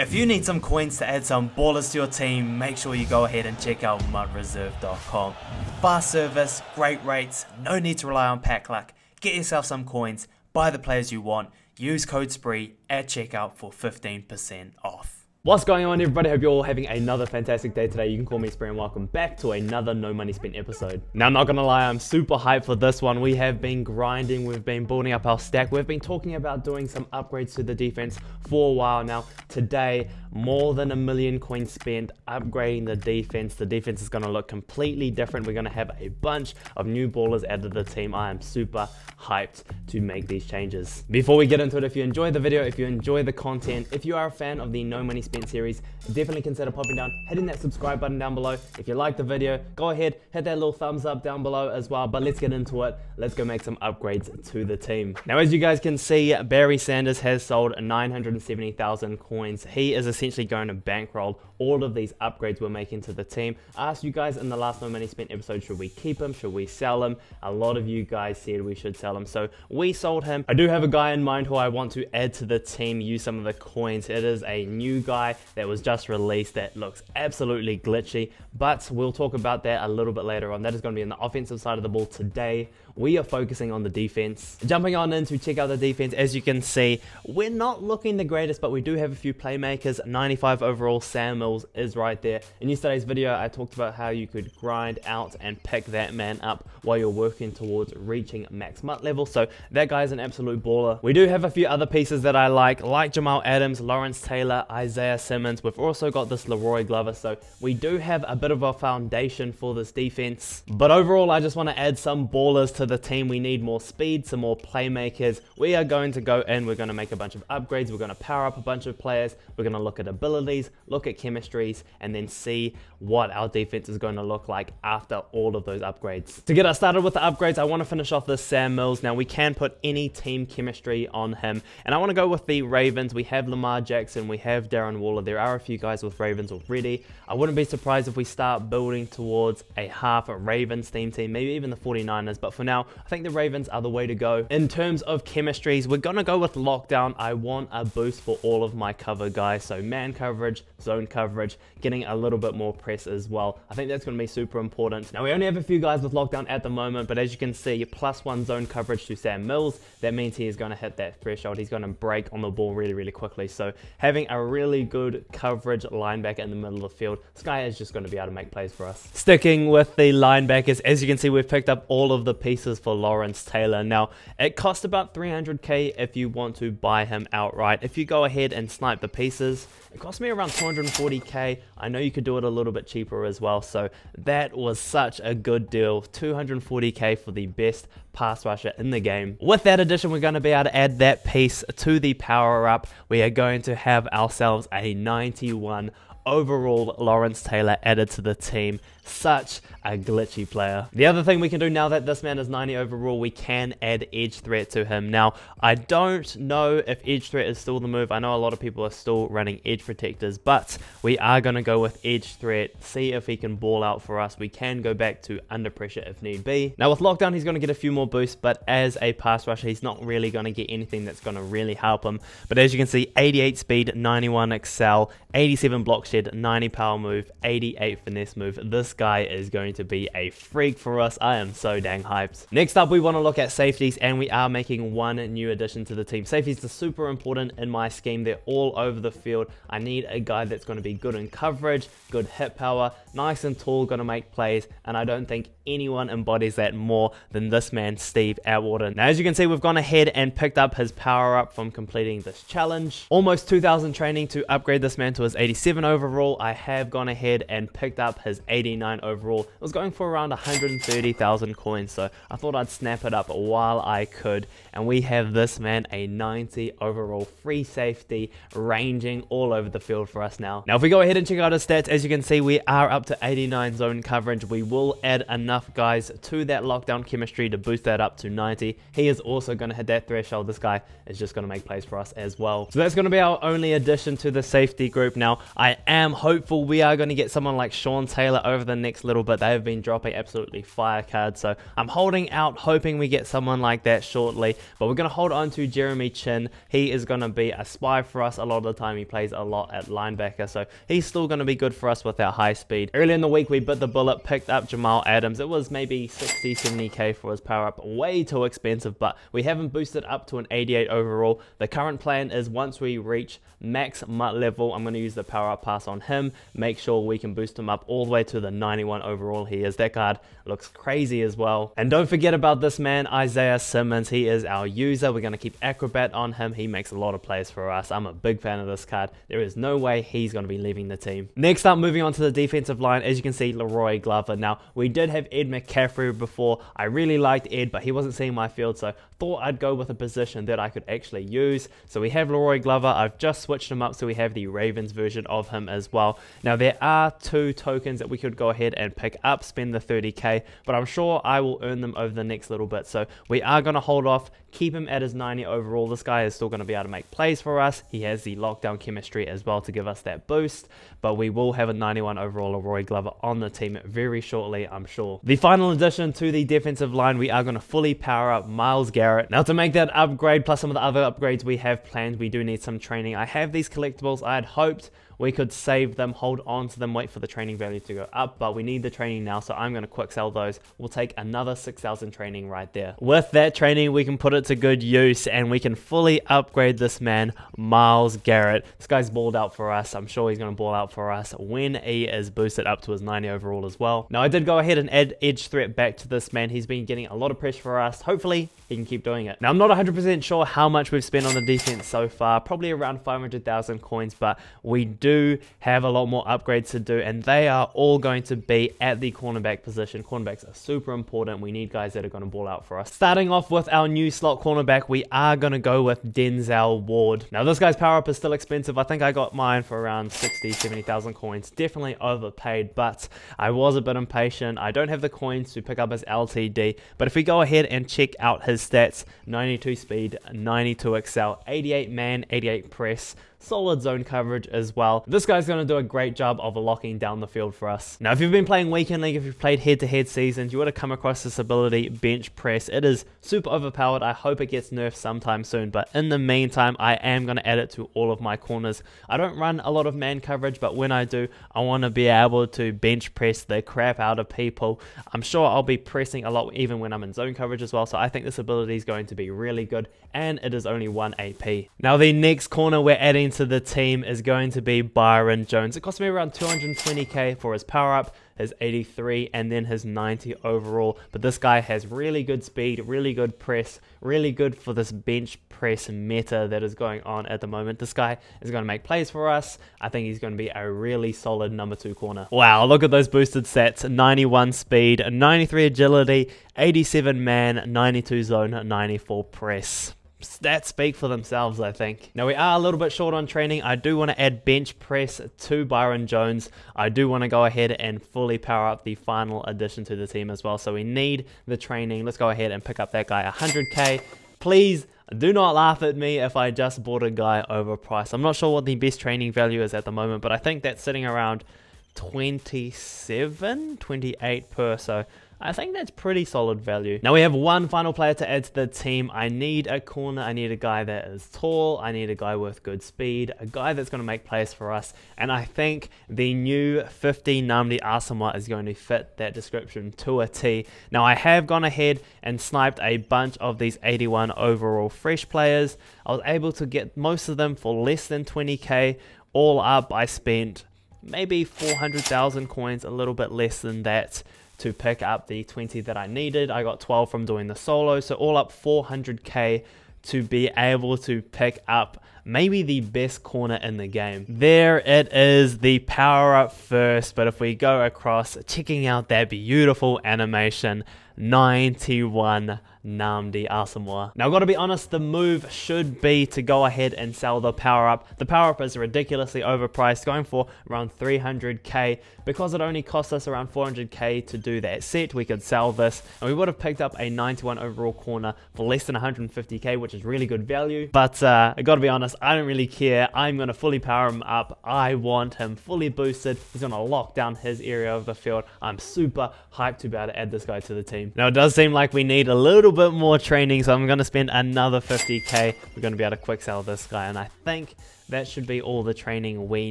If you need some coins to add some ballers to your team, make sure you go ahead and check out mutreserve.com. Fast service, great rates, no need to rely on pack luck. Get yourself some coins, buy the players you want, use code SPREE at checkout for 15% off. What's going on everybody? Hope you're all having another fantastic day today. You can call me Spree and welcome back to another No Money Spent episode. Now I'm not gonna lie, I'm super hyped for this one. We have been grinding, we've been building up our stack, we've been talking about doing some upgrades to the defense for a while now. Today, more than a million coins spent upgrading the defense. The defense is gonna look completely different. We're gonna have a bunch of new ballers added to the team. I am super hyped to make these changes. Before we get into it, if you enjoy the video, if you enjoy the content, if you are a fan of the No Money Series, definitely consider popping down, hitting that subscribe button down below. If you like the video, go ahead, hit that little thumbs up down below as well. But let's get into it. Let's go make some upgrades to the team. Now, as you guys can see, Barry Sanders has sold 970,000 coins. He is essentially going to bankroll all of these upgrades we're making to the team. I asked you guys in the last No Money Spent episode, should we keep him? Should we sell him? A lot of you guys said we should sell him. So we sold him. I do have a guy in mind who I want to add to the team, use some of the coins. It is a new guy that was just released that looks absolutely glitchy, but we'll talk about that a little bit later on. That is going to be on the offensive side of the ball today. We are focusing on the defense. Jumping on in to check out the defense, as you can see, we're not looking the greatest, but we do have a few playmakers. 95 overall, Sam Mills is right there. In yesterday's video, I talked about how you could grind out and pick that man up while you're working towards reaching max MUT level. So that guy's an absolute baller. We do have a few other pieces that I like, like Jamal Adams, Lawrence Taylor, Isaiah Simmons. We've also got this La'Roi Glover. So we do have a bit of a foundation for this defense. But overall, I just want to add some ballers to the team. We need more speed, some more playmakers. We are going to go in, we're going to make a bunch of upgrades, we're going to power up a bunch of players, we're going to look at abilities, look at chemistries, and then see what our defense is going to look like after all of those upgrades. To get us started with the upgrades, I want to finish off this Sam Mills. Now, we can put any team chemistry on him, and I want to go with the Ravens. We have Lamar Jackson, we have Darren Waller. There are a few guys with Ravens already. I wouldn't be surprised if we start building towards a half a Ravens theme team, maybe even the 49ers, but for now, I think the Ravens are the way to go. In terms of chemistries, we're going to go with lockdown. I want a boost for all of my cover guys. So man coverage, zone coverage, getting a little bit more press as well. I think that's going to be super important. Now we only have a few guys with lockdown at the moment, but as you can see, plus one zone coverage to Sam Mills. That means he is going to hit that threshold. He's going to break on the ball really, really quickly. So having a really good coverage linebacker in the middle of the field, this guy is just going to be able to make plays for us. Sticking with the linebackers, as you can see, we've picked up all of the pieces for Lawrence Taylor. Now, it costs about 300k if you want to buy him outright. If you go ahead and snipe the pieces, it cost me around 240k. I know you could do it a little bit cheaper as well, so that was such a good deal. 240k for the best pass rusher in the game. With that addition, we're going to be able to add that piece to the power up. We are going to have ourselves a 91 overall Lawrence Taylor added to the team. Such a glitchy player. The other thing we can do now that this man is 90 overall, we can add edge threat to him. Now, I don't know if edge threat is still the move. I know a lot of people are still running edge protectors, but we are going to go with edge threat, see if he can ball out for us. We can go back to under pressure if need be. Now, with lockdown, he's going to get a few more boosts, but as a pass rusher, he's not really going to get anything that's going to really help him. But as you can see, 88 speed, 91 excel, 87 block shed, 90 power move, 88 finesse move. This guy is going to be a freak for us. I am so dang hyped. Next up, we want to look at safeties, and we are making one new addition to the team. Safeties are super important in my scheme. They're all over the field. I need a guy that's going to be good in coverage, good hit power, nice and tall, going to make plays, and I don't think anyone embodies that more than this man, Steve Atwater. Now, as you can see, we've gone ahead and picked up his power up from completing this challenge. Almost 2,000 training to upgrade this man to his 87 overall. I have gone ahead and picked up his 89 overall. It was going for around 130,000 coins, so I thought I'd snap it up while I could. And we have this man, a 90 overall free safety, ranging all over the field for us now. Now, if we go ahead and check out his stats, as you can see, we are up to 89 zone coverage. We will add enough guys to that lockdown chemistry to boost that up to 90. He is also going to hit that threshold. This guy is just going to make plays for us as well. So that's going to be our only addition to the safety group. Now, I am hopeful we are going to get someone like Sean Taylor over the next little bit. They have been dropping absolutely fire cards. So I'm holding out, hoping we get someone like that shortly. But we're going to hold on to Jeremy Chinn. He is going to be a spy for us. A lot of the time he plays a lot at linebacker. So he's still going to be good for us with our high speed. Early in the week, we bit the bullet, picked up Jamal Adams. It was maybe 60, 70k for his power up. Way too expensive, but we haven't boosted up to an 88 overall. The current plan is once we reach max MUT level, I'm going to use the power up pass on him. Make sure we can boost him up all the way to the 91 overall he is. That card looks crazy as well. And don't forget about this man, Isaiah Simmons. He is our user. We're going to keep Acrobat on him. He makes a lot of plays for us. I'm a big fan of this card. There is no way he's going to be leaving the team. Next up, moving on to the defensive line, as you can see, La'Roi Glover. Now, we did have Ed McCaffrey before. I really liked Ed, but he wasn't seeing my field, so thought I'd go with a position that I could actually use. So we have La'Roi Glover. I've just switched him up so we have the Ravens version of him as well. Now, there are two tokens that we could go ahead and pick up, spend the 30k, but I'm sure I will earn them over the next little bit. So we are going to hold off, keep him at his 90 overall. This guy is still going to be able to make plays for us. He has the lockdown chemistry as well to give us that boost, but we will have a 91 overall La'Roi Glover on the team very shortly, I'm sure. The final addition to the defensive line, we are going to fully power up Myles Garrett. Now to make that upgrade, plus some of the other upgrades we have planned, we do need some training. I have these collectibles. I had hoped we could save them, hold on to them, wait for the training value to go up, but we need the training now, so I'm going to quick sell those. We'll take another 6,000 training right there. With that training, we can put it to good use, and we can fully upgrade this man, Myles Garrett. This guy's balled out for us. I'm sure he's going to ball out for us when he is boosted up to his 90 overall as well. Now, I did go ahead and add edge threat back to this man. He's been getting a lot of pressure for us. Hopefully, he can keep doing it. Now, I'm not 100% sure how much we've spent on the defense so far, probably around 500,000 coins, but we do have a lot more upgrades to do, and they are all going to be at the cornerback position. Cornerbacks are super important. We need guys that are going to ball out for us. Starting off with our new slot cornerback, we are going to go with Denzel Ward. Now, this guy's power up is still expensive. I think I got mine for around 60, 70,000 coins. Definitely overpaid, but I was a bit impatient. I don't have the coins to pick up his LTD, but if we go ahead and check out his stats, 92 speed, 92 excel, 88 man, 88 press, solid zone coverage as well. This guy's going to do a great job of locking down the field for us. Now, if you've been playing Weekend League, if you've played head-to-head -head seasons, you would have come across this ability, Bench Press. It is super overpowered. I hope it gets nerfed sometime soon, but in the meantime, I am going to add it to all of my corners. I don't run a lot of man coverage, but when I do, I want to be able to bench press the crap out of people. I'm sure I'll be pressing a lot even when I'm in zone coverage as well, so I think this ability is going to be really good, and it is only 1 AP. Now, the next corner we're adding into the team is going to be Byron Jones. It cost me around 220k for his power up, his 83, and then his 90 overall. But this guy has really good speed, really good press, really good for this bench press meta that is going on at the moment. This guy is going to make plays for us. I think he's going to be a really solid number two corner. Wow, look at those boosted sets 91 speed, 93 agility, 87 man, 92 zone, 94 press stats speak for themselves, I think. Now, we are a little bit short on training. I do want to add bench press to Byron Jones. I do want to go ahead and fully power up the final addition to the team as well. So we need the training. Let's go ahead and pick up that guy 100k. Please do not laugh at me if I just bought a guy overpriced. I'm not sure what the best training value is at the moment, but I think that's sitting around 27, 28 per. So I think that's pretty solid value. Now we have one final player to add to the team. I need a corner. I need a guy that is tall. I need a guy with good speed. A guy that's going to make plays for us. And I think the new 50 Nnamdi Asomugha is going to fit that description to a T. Now I have gone ahead and sniped a bunch of these 81 overall fresh players. I was able to get most of them for less than 20k. All up, I spent maybe 400,000 coins, a little bit less than that to pick up the 20 that I needed. I got 12 from doing the solo, so all up 400k to be able to pick up maybe the best corner in the game. There it is, the power up first, but if we go across, checking out that beautiful animation, 91 Nnamdi Asomugha. Now, I've got to be honest, the move should be to go ahead and sell the power up. The power up is ridiculously overpriced, going for around 300k. Because it only cost us around 400k to do that set, we could sell this and we would have picked up a 91 overall corner for less than 150k, which is really good value. But uh, I got to be honest, I don't really care. I'm going to fully power him up. I want him fully boosted. He's going to lock down his area of the field. I'm super hyped to be able to add this guy to the team. Now, it does seem like we need a little bit more training, so I'm going to spend another 50k. We're going to be able to quick sell this guy, and I think that should be all the training we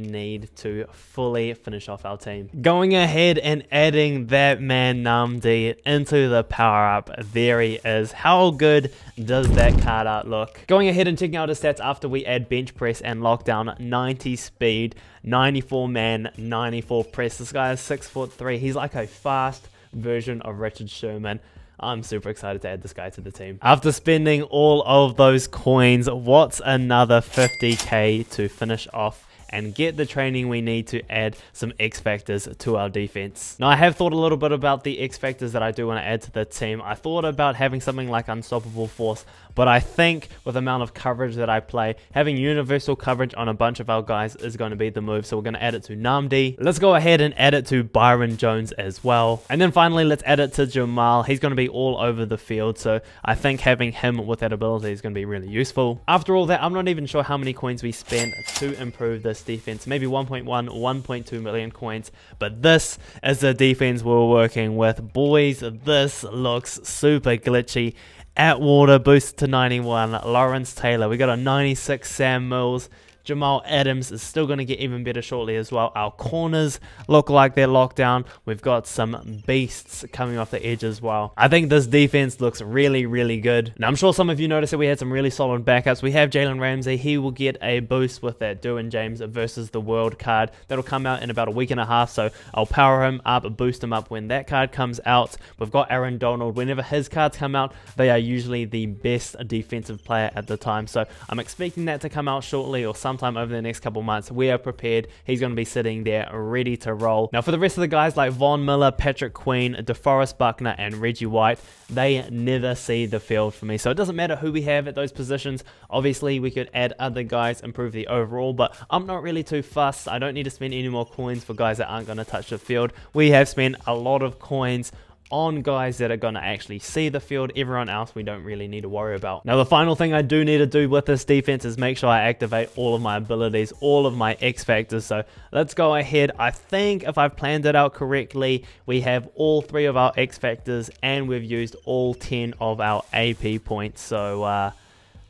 need to fully finish off our team. Going ahead and adding that man Nnamdi into the power up, there he is. How good does that card art look? Going ahead and checking out his stats after we add bench press and lockdown, 90 speed, 94 man, 94 press. This guy is 6 foot 3. He's like a fast version of Richard Sherman. I'm super excited to add this guy to the team. After spending all of those coins, what's another 50k to finish off and get the training we need to add some X factors to our defense. Now I have thought a little bit about the X factors that I do want to add to the team. I thought about having something like Unstoppable Force, but I think with the amount of coverage that I play, having universal coverage on a bunch of our guys is going to be the move. So we're going to add it to Nnamdi. Let's go ahead and add it to Byron Jones as well. And then finally, let's add it to Jamal. He's going to be all over the field. So I think having him with that ability is going to be really useful. After all that, I'm not even sure how many coins we spent to improve this defense. Maybe 1.1, 1.2 million coins. But this is the defense we're working with. Boys, this looks super glitchy Atwater boosted to 91. Lawrence Taylor. We got a 96 Sam Mills. Jamal Adams is still going to get even better shortly as well. Our corners look like they're locked down. We've got some beasts coming off the edge as well. I think this defense looks really, really good. Now, I'm sure some of you noticed that we had some really solid backups. We have Jalen Ramsey. He will get a boost with that Derwin James versus the World card. That'll come out in about a week and a half, so I'll power him up, boost him up when that card comes out. We've got Aaron Donald. Whenever his cards come out, they are usually the best defensive player at the time, so I'm expecting that to come out shortly or some sometime over the next couple months. We are prepared. He's going to be sitting there ready to roll. Now, for the rest of the guys like Von Miller, Patrick Queen, DeForest Buckner, and Reggie White, they never see the field for me. So it doesn't matter who we have at those positions. Obviously, we could add other guys, improve the overall, but I'm not really too fussed. I don't need to spend any more coins for guys that aren't going to touch the field. We have spent a lot of coins on guys that are going to actually see the field. Everyone else we don't really need to worry about. Now the final thing I do need to do with this defense is make sure I activate all of my abilities, all of my X factors. So let's go ahead. I think if I've planned it out correctly, we have all three of our X factors and we've used all 10 of our AP points. So uh,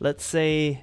let's see.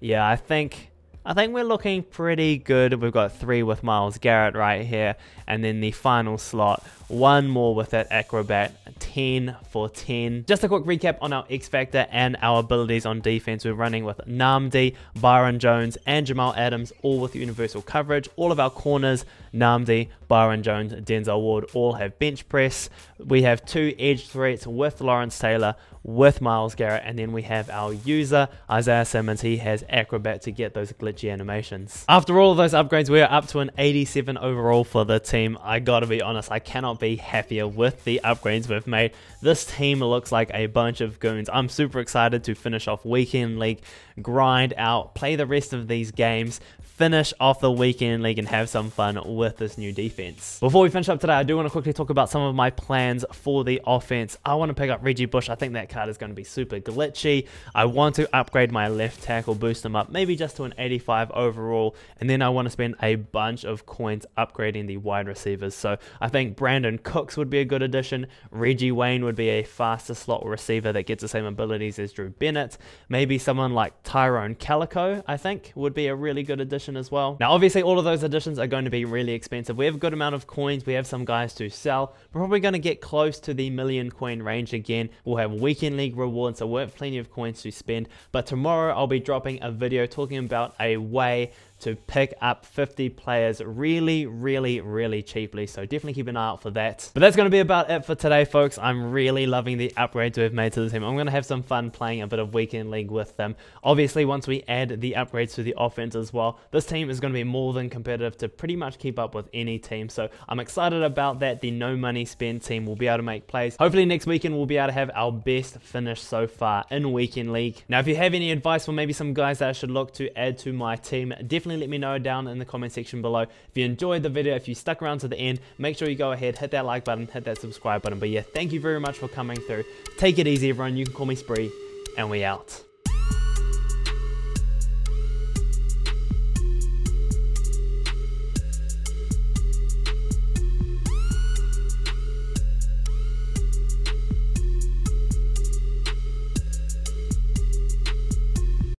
Yeah, I think I think we're looking pretty good. We've got three with Myles Garrett right here. And then the final slot, one more with that Acrobat, 10 for 10. Just a quick recap on our X Factor and our abilities on defense. We're running with Nnamdi, Byron Jones, and Jamal Adams, all with universal coverage. All of our corners, Nnamdi, Byron Jones, Denzel Ward, all have bench press. We have two edge threats with Lawrence Taylor, with Myles Garrett, and then we have our user, Isaiah Simmons. He has Acrobat to get those glitchy animations. After all of those upgrades, we are up to an 87 overall for the team. I gotta be honest, I cannot be happier with the upgrades we've made. This team looks like a bunch of goons. I'm super excited to finish off Weekend League, grind out, play the rest of these games, finish off the weekend league and have some fun with this new defense. Before we finish up today, I do want to quickly talk about some of my plans for the offense. I want to pick up Reggie Bush. I think that card is going to be super glitchy. I want to upgrade my left tackle, boost him up, maybe just to an 85 overall, and then I want to spend a bunch of coins upgrading the wide receivers. So I think Brandin Cooks would be a good addition. Reggie Wayne would be a faster slot receiver that gets the same abilities as Drew Bennett. Maybe someone like Tyrone Calico, I think, would be a really good addition addition as well. Now, obviously, all of those additions are going to be really expensive. We have a good amount of coins. We have some guys to sell. We're probably going to get close to the million coin range again. We'll have weekend league rewards, so we'll have plenty of coins to spend. But tomorrow, I'll be dropping a video talking about a way to pick up 50 players really, really, really cheaply. So definitely keep an eye out for that. But that's going to be about it for today, folks. I'm really loving the upgrades we've made to the team. I'm going to have some fun playing a bit of weekend league with them. Obviously, once we add the upgrades to the offense as well, this team is going to be more than competitive to pretty much keep up with any team. So I'm excited about that. The no money spent team will be able to make plays. Hopefully next weekend we'll be able to have our best finish so far in weekend league. Now, if you have any advice for maybe some guys that I should look to add to my team, definitely let me know down in the comment section below. If you enjoyed the video, if you stuck around to the end, make sure you go ahead, hit that like button, hit that subscribe button. But yeah, thank you very much for coming through. Take it easy, everyone. You can call me Spree, and we out.